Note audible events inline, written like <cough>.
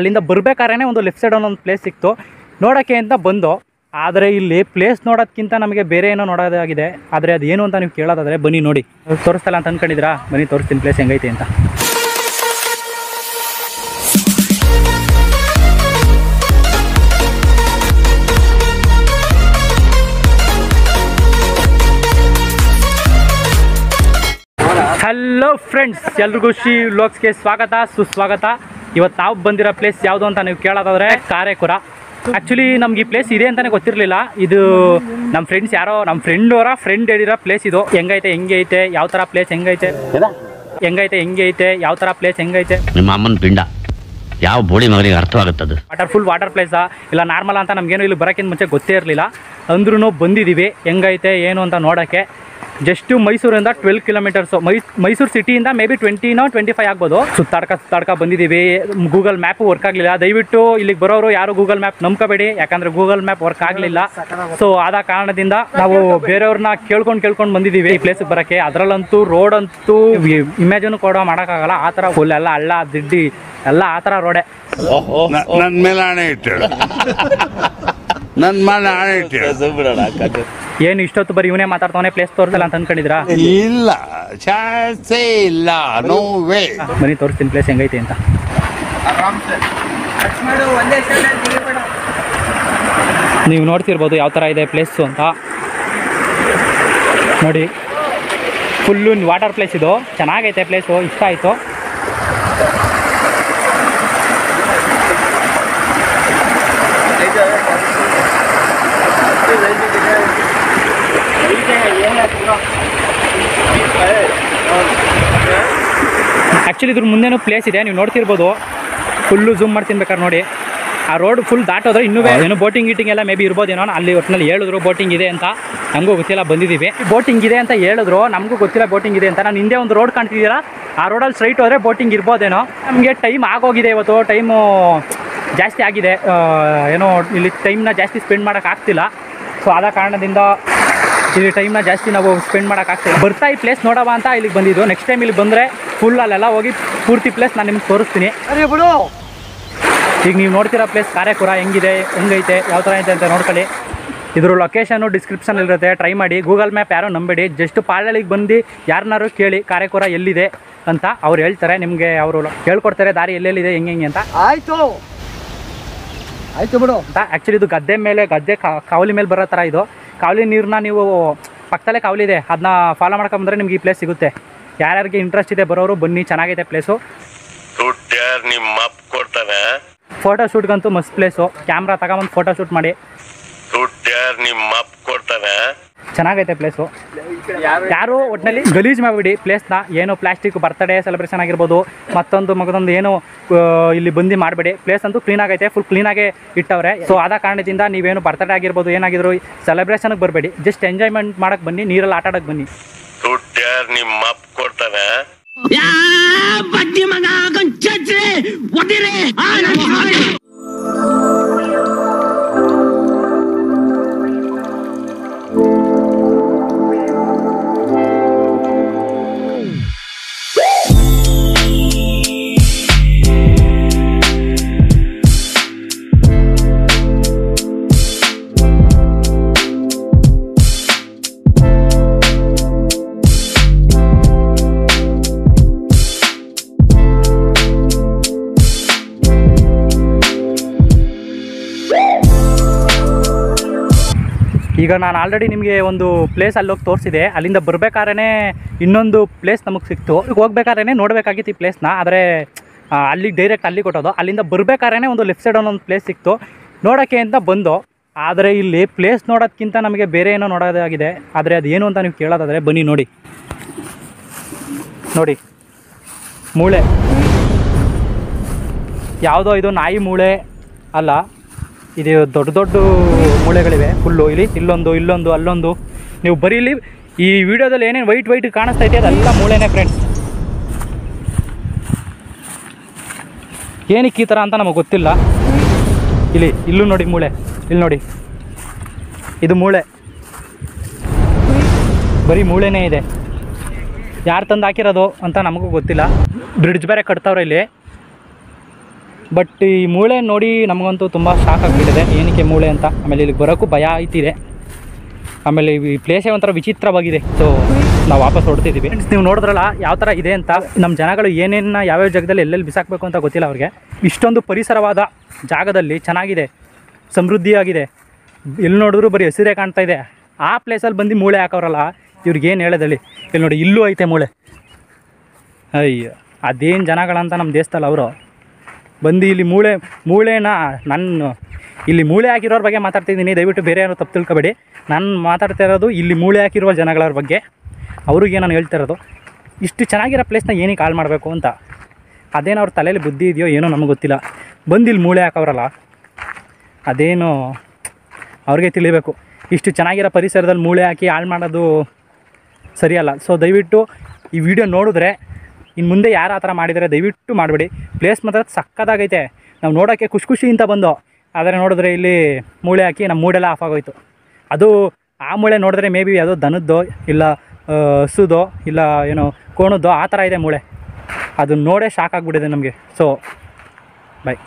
ಅಲ್ಲಿಂದ ಬರ್ಬೇಕಾದ್ರೆ ಒಂದು ಲೆಫ್ಟ್ ಸೈಡ್ ಒಂದು ಪ್ಲೇಸ್ ಸಿಕ್ತು. ನೋಡೋಕ್ಕೆ ಅಂತ ಬಂದು, ಆದರೆ ಇಲ್ಲಿ ಪ್ಲೇಸ್ ನೋಡೋದಕ್ಕಿಂತ ನಮಗೆ ಬೇರೆ ಏನೋ ನೋಡೋದಾಗಿದೆ. ಆದರೆ ಅದು ಏನು ಅಂತ ನೀವು ಕೇಳೋದಾದರೆ ಬನ್ನಿ ನೋಡಿ. ತೋರಿಸ್ತಲ್ಲ ಅಂತ ಅಂದ್ಕೊಂಡಿದ್ರಾ ಬನ್ನಿ, ತೋರಿಸ್ತೀನಿ ಪ್ಲೇಸ್ ಹೆಂಗೈತೆ ಅಂತ. ಹಲೋ ಫ್ರೆಂಡ್ಸ್ ಎಲ್ರಿಗೂ ಶ್ರೀ ಲೋಕ್ಸ್ಗೆ ಸ್ವಾಗತ, ಸುಸ್ವಾಗತ. ಇವತ್ತು ನಾವು ಬಂದಿರೋ ಪ್ಲೇಸ್ ಯಾವುದು ಅಂತ ನೀವು ಕೇಳೋದಾದ್ರೆ ಕಾರೇಕುರ. ಆ್ಯಕ್ಚುಲಿ ನಮ್ಗೆ ಈ ಪ್ಲೇಸ್ ಇದೆ ಅಂತಲೇ ಗೊತ್ತಿರಲಿಲ್ಲ. ಇದು ನಮ್ಮ ಫ್ರೆಂಡ್ಸ್ ಯಾರೋ ನಮ್ಮ ಫ್ರೆಂಡ್ ಅವರ ಫ್ರೆಂಡ್ ಹೇಳಿರೋ ಪ್ಲೇಸ್ ಇದು. ಹೆಂಗೈತೆ ಹೆಂಗೆ ಐತೆ ಯಾವ ಥರ ಪ್ಲೇಸ್ ಹೆಂಗೈತೆ? ಹೆಂಗೈತೆ ಹೆಂಗೈತೆ ಐತೆ ಯಾವ ಥರ ಪ್ಲೇಸ್ ಹೆಂಗೈತೆ? ನಿಮ್ಮ ಅಮ್ಮನ ಪಿಂಡ. ಯಾವ ಬೋಳಿ ಮಗನಿಗೆ ಅರ್ಥವಾಗುತ್ತದೆ ವಾಟರ್ ಫುಲ್ ವಾಟರ್ ಪ್ಲೇಸಾ ಇಲ್ಲ ನಾರ್ಮಲ್ ಅಂತ ನಮಗೇನು ಇಲ್ಲಿ ಬರೋಕ್ಕಿಂತ ಮುಂಚೆ ಗೊತ್ತೇ ಇರಲಿಲ್ಲ. ಅಂದ್ರೂ ಬಂದಿದ್ದೀವಿ ಹೆಂಗೈತೆ ಏನು ಅಂತ ನೋಡೋಕ್ಕೆ. ಜಸ್ಟ್ ಮೈಸೂರಿಂದ ಟ್ವೆಲ್ ಕಿಲೋಮೀಟರ್ಸ್. ಮೈ ಮೈಸೂರು ಸಿಟಿಯಿಂದ ಮೇ ಬಿ ಟ್ವೆಂಟಿನೋ ಟ್ವೆಂಟಿ ಫೈವ್ ಆಗ್ಬೋದು ಸುತ್ತಾಡ್ಕ ಸುತ್ತಾಡ್ಕ ಬಂದಿದ್ದೀವಿ. ಗೂಗಲ್ ಮ್ಯಾಪು ವರ್ಕ್ ಆಗಲಿಲ್ಲ. ದಯವಿಟ್ಟು ಇಲ್ಲಿಗೆ ಬರೋರು ಯಾರು ಗೂಗಲ್ ಮ್ಯಾಪ್ ನಂಬ್ಕೋಬೇಡಿ. ಯಾಕಂದರೆ ಗೂಗಲ್ ಮ್ಯಾಪ್ ವರ್ಕ್ ಆಗಲಿಲ್ಲ. ಸೊ ಆದ ಕಾರಣದಿಂದ ನಾವು ಬೇರೆಯವ್ರನ್ನ ಕೇಳ್ಕೊಂಡು ಕೇಳ್ಕೊಂಡು ಬಂದಿದ್ದೀವಿ ಈ ಪ್ಲೇಸಿಗೆ ಬರೋಕ್ಕೆ. ಅದರಲ್ಲಂತೂ ರೋಡ್ ಅಂತೂ ಇಮ್ಯಾಜಿನ್ ಕೂಡ ಮಾಡೋಕ್ಕಾಗಲ್ಲ. ಆ ಥರ ಫುಲ್ ಎಲ್ಲ ಹಳ್ಳ ದಿಡ್ಡಿ ಎಲ್ಲ ಆ ಥರ ರೋಡೆ. ನನ್ನ ನನ್ ಮೇಲೆ ಹಣೆ ಇಟ್ಟು <laughs> ನನ್ನ ಮೇಲೆ ಹಣೆ ಇಟ್ಟಳು ಏನು ಇಷ್ಟೊತ್ತು ಬರೀ ಇವನೇ ಮಾತಾಡ್ತಾವನೆ? ಪ್ಲೇಸ್ ತೋರಿಸಲ್ಲ ಅಂತ ಅನ್ಕೊಂಡಿದ್ರ ಇಲ್ಲ ಚಾನ್ಸೇ ಇಲ್ಲ ನೋ ವೇ ಬನ್ನಿ ತೋರಿಸ್ತೀನಿ ಪ್ಲೇಸ್ ಹೆಂಗೈತೆ ಅಂತ. ನೀವು ನೋಡ್ತಿರ್ಬೋದು ಯಾವ ಥರ ಇದೆ ಪ್ಲೇಸು ಅಂತ. ನೋಡಿ ಫುಲ್ಲು ವಾಟರ್ ಪ್ಲೇಸ್ ಇದು. ಚೆನ್ನಾಗೈತೆ ಪ್ಲೇಸು ಇಷ್ಟ ಆಯಿತು. ಆ್ಯಕ್ಚುಲಿ ಇದ್ರ ಮುಂದೆನೂ ಪ್ಲೇಸ್ ಇದೆ ನೀವು ನೋಡ್ತಿರ್ಬೋದು. ಫುಲ್ಲು ಝೂಮ್ ಮಾಡ್ತೀನಿ ಬೇಕಾದ್ರೆ ನೋಡಿ. ಆ ರೋಡ್ ಫುಲ್ ದಾಟೋದ್ರೆ ಇನ್ನೂ ಏನು ಬೋಟಿಂಗ್ ಗೀಟಿಂಗ್ ಎಲ್ಲ ಮೇ ಬಿ ಇರ್ಬೋದೇನೋ ಅಲ್ಲಿ ಒಟ್ಟಿನಲ್ಲಿ ಹೇಳಿದ್ರು ಬೋಟಿಂಗ್ ಇದೆ ಅಂತ. ನಮಗೂ ಗೊತ್ತಿಲ್ಲ ಬಂದಿದ್ದೀವಿ. ಬೋಟಿಂಗ್ ಇದೆ ಅಂತ ಹೇಳಿದ್ರು ನಮಗೂ ಗೊತ್ತಿಲ್ಲ ಬೋಟಿಂಗ್ ಇದೆ ಅಂತ. ನಾನು ಹಿಂದೆ ಒಂದು ರೋಡ್ ಕಾಣ್ತಿದ್ದೀರಾ? ಆ ರೋಡಲ್ಲಿ ಸ್ಟ್ರೈಟ್ ಹೋದರೆ ಬೋಟಿಂಗ್ ಇರ್ಬೋದೇನೋ. ನಮಗೆ ಟೈಮ್ ಆಗೋಗಿದೆ ಇವತ್ತು ಟೈಮು ಜಾಸ್ತಿ ಆಗಿದೆ. ಏನೋ ಇಲ್ಲಿ ಟೈಮ್ನ ಜಾಸ್ತಿ ಸ್ಪೆಂಡ್ ಮಾಡೋಕ್ಕಾಗ್ತಿಲ್ಲ ಸೊ ಆದ ಕಾರಣದಿಂದ ಇಲ್ಲಿ ಟೈಮ್ನ ಜಾಸ್ತಿ ನಾವು ಸ್ಪೆಂಡ್ ಮಾಡೋಕ್ಕಾಗ್ತಿಲ್ಲ ಬರ್ತಾ ಈ ಪ್ಲೇಸ್ ನೋಡವ ಅಂತ ಇಲ್ಲಿಗೆ ಬಂದಿದ್ದು. ನೆಕ್ಸ್ಟ್ ಟೈಮ್ ಇಲ್ಲಿ ಬಂದರೆ ಫುಲ್ ಅಲ್ಲೆಲ್ಲ ಹೋಗಿ ಪೂರ್ತಿ ಪ್ಲೇಸ್ ನಾನು ನಿಮ್ಗೆ ತೋರಿಸ್ತೀನಿ. ಈಗ ನೀವು ನೋಡ್ತಿರೋ ಪ್ಲೇಸ್ ಕಾರ್ಯಕುರ ಹೆಂಗಿದೆ ಹೆಂಗೈತೆ ಯಾವ ಥರ ಐತೆ ಅಂತ ನೋಡ್ಕೊಳ್ಳಿ. ಇದ್ರ ಲೊಕೇಶನು ಡಿಸ್ಕ್ರಿಪ್ಷನ್ ಇರುತ್ತೆ. ಟ್ರೈ ಮಾಡಿ. ಗೂಗಲ್ ಮ್ಯಾಪ್ ಯಾರೋ ನಂಬೇಡಿ. ಜಸ್ಟ್ ಪಾಳಳಿಗೆ ಬಂದು ಯಾರನ್ನಾರು ಕೇಳಿ ಕಾರ್ಯಕುರ ಎಲ್ಲಿದೆ ಅಂತ ಅವ್ರು ಹೇಳ್ತಾರೆ. ನಿಮಗೆ ಅವರು ಹೇಳ್ಕೊಡ್ತಾರೆ. ದಾರಿ ಎಲ್ಲೆಲ್ಲಿದೆ ಹೆಂಗೆ ಹೆಂಗೆ ಅಂತ. ಆಯಿತು. ಆಯಿತು ಬಿಡು. ಅಂತ. ಆ್ಯಕ್ಚುಲಿ ಇದು ಗದ್ದೆ ಮೇಲೆ ಗದ್ದೆ ಕಾವಲಿ ಮೇಲೆ ಬರೋ ಥರ ಇದು. ಕಾವಲಿ ನೀರನ್ನ ನೀವು ಪಕ್ಕದಲ್ಲೇ ಕಾವಲಿ ಇದೆ ಅದನ್ನ ಫಾಲೋ ಮಾಡ್ಕೊಂಬಂದ್ರೆ ನಿಮ್ಗೆ ಈ ಪ್ಲೇಸ್ ಸಿಗುತ್ತೆ. ಯಾರ್ಯಾರಿಗೆ ಇಂಟ್ರೆಸ್ಟ್ ಇದೆ ಬರೋರು ಬನ್ನಿ ಚೆನ್ನಾಗಿದೆ ಪ್ಲೇಸು ಫೋಟೋ ಶೂಟ್ಗಂತೂ ಮಸ್ತ್ ಪ್ಲೇಸು ಕ್ಯಾಮ್ರಾ ತಗೊಂಬಂದು ಫೋಟೋ ಶೂಟ್ ಮಾಡಿ. ಕೊಡ್ತಾನೆ ಚೆನ್ನಾಗೈತೆ ಪ್ಲೇಸು ಯಾರು ಒಟ್ಟಿನಲ್ಲಿ ಗಲೀಜ್ ಮಾಡಿಬಿಡಿ. ಪ್ಲೇಸ್ನ ಏನು ಪ್ಲಾಸ್ಟಿಕ್ ಬರ್ತಡೇ ಸೆಲೆಬ್ರೇಷನ್ ಆಗಿರ್ಬೋದು ಮತ್ತೊಂದು ಮಗದೊಂದು ಏನು ಇಲ್ಲಿ ಬಂದು ಮಾಡಬೇಡಿ. ಪ್ಲೇಸ್ ಅಂತೂ ಕ್ಲೀನ್ ಆಗೈತೆ ಫುಲ್ ಕ್ಲೀನಾಗೆ ಇಟ್ಟವ್ರೆ. ಸೊ ಆದ ಕಾರಣದಿಂದ ನೀವೇನು ಬರ್ತಡೇ ಆಗಿರ್ಬೋದು ಏನಾಗಿದ್ರು ಸೆಲೆಬ್ರೇಷನ್ಗೆ ಬರಬೇಡಿ. ಜಸ್ಟ್ ಎಂಜಾಯ್ಮೆಂಟ್ ಮಾಡಕ್ಕೆ ಬನ್ನಿ ನೀರಲ್ಲಿ ಆಟ ಆಡಕ್ಕೆ ಬನ್ನಿ. ಕೊಡ್ತಾನೆ. ಈಗ ನಾನು ಆಲ್ರೆಡಿ ನಿಮಗೆ ಒಂದು ಪ್ಲೇಸ್ ಅಲ್ಲಿ ಹೋಗಿ ತೋರಿಸಿದೆ. ಅಲ್ಲಿಂದ ಬರಬೇಕಾದ್ರೆ ಇನ್ನೊಂದು ಪ್ಲೇಸ್ ನಮಗೆ ಸಿಕ್ತು. ಈಗ ಹೋಗ್ಬೇಕಾದ್ರೆ ನೋಡಬೇಕಾಗಿತ್ತು ಈ ಪ್ಲೇಸ್ನ ಆದರೆ ಅಲ್ಲಿ ಡೈರೆಕ್ಟ್ ಅಲ್ಲಿ ಕೊಟ್ಟೋದು ಅಲ್ಲಿಂದ ಬರಬೇಕಾದ್ರೆ ಒಂದು ಲೆಫ್ಟ್ ಸೈಡ್ ಒಂದೊಂದು ಪ್ಲೇಸ್ ಸಿಕ್ತು. ನೋಡೋಕ್ಕೆ ಅಂತ ಬಂದು. ಆದರೆ ಇಲ್ಲಿ ಪ್ಲೇಸ್ ನೋಡೋದಕ್ಕಿಂತ ನಮಗೆ ಬೇರೆ ಏನೋ ನೋಡೋದಾಗಿದೆ. ಆದರೆ ಅದು ಏನು ಅಂತ ನೀವು ಕೇಳೋದಾದರೆ ಬನ್ನಿ ನೋಡಿ. ನೋಡಿ. ಮೂಳೆ. ಯಾವುದೋ ಇದು ನಾಯಿ ಮೂಳೆ ಅಲ್ಲ. ಇದು ದೊಡ್ಡ ದೊಡ್ಡ ಮೂಳೆಗಳಿವೆ. ಫುಲ್ಲು ಇಲ್ಲಿ, ಇಲ್ಲೊಂದು ಇಲ್ಲೊಂದು, ಅಲ್ಲೊಂದು. ನೀವು ಬರೀಲಿ ಈ ವಿಡಿಯೋದಲ್ಲಿ ಏನೇನು ವೈಟ್ ವೈಟ್ ಕಾಣಿಸ್ತಾ ಇದೆ ಅದೆಲ್ಲ ಮೂಳೆನೇ ಫ್ರೆಂಡ್ಸ್ ಏನಕ್ಕೆ ಈ ಥರ ಅಂತ ನಮಗೆ ಗೊತ್ತಿಲ್ಲ. ಇಲ್ಲಿ, ಇಲ್ಲೂ ನೋಡಿ ಮೂಳೆ, ಇಲ್ಲಿ ನೋಡಿ. ಇದು ಮೂಳೆ. ಬರೀ ಮೂಳೆನೇ ಇದೆ. ಯಾರು ತಂದು ಹಾಕಿರೋದು ಅಂತ ನಮಗೂ ಗೊತ್ತಿಲ್ಲ. ಬ್ರಿಡ್ಜ್ ಬೇರೆ ಕಟ್ತಾವ್ರೆ ಇಲ್ಲಿ. ಬಟ್ ಈ ಮೂಳೆ ನೋಡಿ ನಮಗಂತೂ ತುಂಬ ಶಾಕ್ ಆಗಿಬಿಟ್ಟಿದೆ. ಏನಕ್ಕೆ ಮೂಳೆ ಅಂತ? ಆಮೇಲೆ ಇಲ್ಲಿಗೆ ಬರೋಕ್ಕೂ ಭಯ ಆಯ್ತಿದೆ. ಆಮೇಲೆ ಈ ಪ್ಲೇಸೇ ಒಂಥರ ವಿಚಿತ್ರವಾಗಿದೆ. ಸೊ ನಾವು ವಾಪಸ್ ಹೊಡ್ತಿದ್ದೀವಿ ನೀವು ನೋಡಿದ್ರಲ್ಲ ಯಾವ ಥರ ಇದೆ ಅಂತ? ನಮ್ಮ ಜನಗಳು ಏನೇನು ಯಾವ್ಯಾವ ಜಾಗದಲ್ಲಿ ಎಲ್ಲೆಲ್ಲಿ ಬಿಸಾಕಬೇಕು ಅಂತ ಗೊತ್ತಿಲ್ಲ ಅವ್ರಿಗೆ. ಇಷ್ಟೊಂದು ಪರಿಸರವಾದ ಜಾಗದಲ್ಲಿ ಚೆನ್ನಾಗಿದೆ. ಸಮೃದ್ಧಿಯಾಗಿದೆ. ಎಲ್ಲಿ ನೋಡಿದ್ರು ಬರೀ ಹಸಿರೇ ಕಾಣ್ತಾ ಇದೆ. ಆ ಪ್ಲೇಸಲ್ಲಿ ಬಂದು ಮೂಳೆ ಹಾಕೋರಲ್ಲ ಇವ್ರಿಗೇನು ಹೇಳೋದಲ್ಲಿ ಇಲ್ಲಿ ನೋಡಿ, ಇಲ್ಲೂ ಐತೆ ಮೂಳೆ. ಅಯ್ಯೋ, ಅದೇನು ಜನಗಳಂತ ನಮ್ಮ ದೇಶದಲ್ಲಿ ಅವರು? ಬಂದು ಇಲ್ಲಿ ಮೂಳೆ, ಮೂಳೆನ ನನ್ನ ಇಲ್ಲಿ ಮೂಳೆ ಹಾಕಿರೋರ ಬಗ್ಗೆ ಮಾತಾಡ್ತಿದ್ದೀನಿ ದಯವಿಟ್ಟು ಬೇರೆ ಯಾರು ತಪ್ಪು ತಿಳ್ಕೊಬೇಡಿ. ನಾನು ಮಾತಾಡ್ತಾ ಇರೋದು ಇಲ್ಲಿ ಮೂಳೆ ಹಾಕಿರುವ ಜನಗಳ ಬಗ್ಗೆ. ಅವ್ರಿಗೆ ನಾನು ಹೇಳ್ತಾ ಇರೋದು, ಇಷ್ಟು ಚೆನ್ನಾಗಿರೋ ಪ್ಲೇಸ್ನ ಏನಕ್ಕೆ ಹಾಳು ಮಾಡಬೇಕು ಅಂತ. ಅದೇನು ಅವ್ರ ತಲೆಯಲ್ಲಿ ಬುದ್ಧಿ ಇದೆಯೋ ಏನೋ ನಮಗೆ ಗೊತ್ತಿಲ್ಲ. ಬಂದು ಇಲ್ಲಿ ಮೂಳೆ ಹಾಕೋರಲ್ಲ ಅದೇನು ಅವ್ರಿಗೆ ತಿಳಿಬೇಕು. ಇಷ್ಟು ಚೆನ್ನಾಗಿರೋ ಪರಿಸರದಲ್ಲಿ ಮೂಳೆ ಹಾಕಿ ಹಾಳು ಮಾಡೋದು ಸರಿಯಲ್ಲ. ಸೊ ದಯವಿಟ್ಟು ಈ ವಿಡಿಯೋ ನೋಡಿದ್ರೆ ಇನ್ನು ಮುಂದೆ ಯಾರು ಆ ಥರ ಮಾಡಿದರೆ ದಯವಿಟ್ಟು ಮಾಡಬೇಡಿ. ಪ್ಲೇಸ್ ಮಾತ್ರ ಸಕ್ಕತ್ತಾಗೈತೆ ನಾವು ನೋಡೋಕ್ಕೆ ಖುಷಿ ಖುಷಿಯಿಂದ ಬಂದು ಆದರೆ ನೋಡಿದ್ರೆ ಇಲ್ಲಿ ಮೂಳೆ ಹಾಕಿ ನಮ್ಮ ಮೂಡೆಲ್ಲ ಆಫ್ ಆಗೋಯ್ತು. ಅದು ಆ ಮೂಳೆ ನೋಡಿದ್ರೆ ಮೇ ಬಿ ಯಾವುದೋ ದನದ್ದೋ ಇಲ್ಲ ಹಸುದೋ ಇಲ್ಲ ಏನೋ ಕೋಣದ್ದೋ ಆ ಥರ ಇದೆ ಮೂಳೆ. ಅದು ನೋಡೇ ಶಾಕ್ ಆಗಿಬಿಟ್ಟಿದೆ ನಮಗೆ. So bye.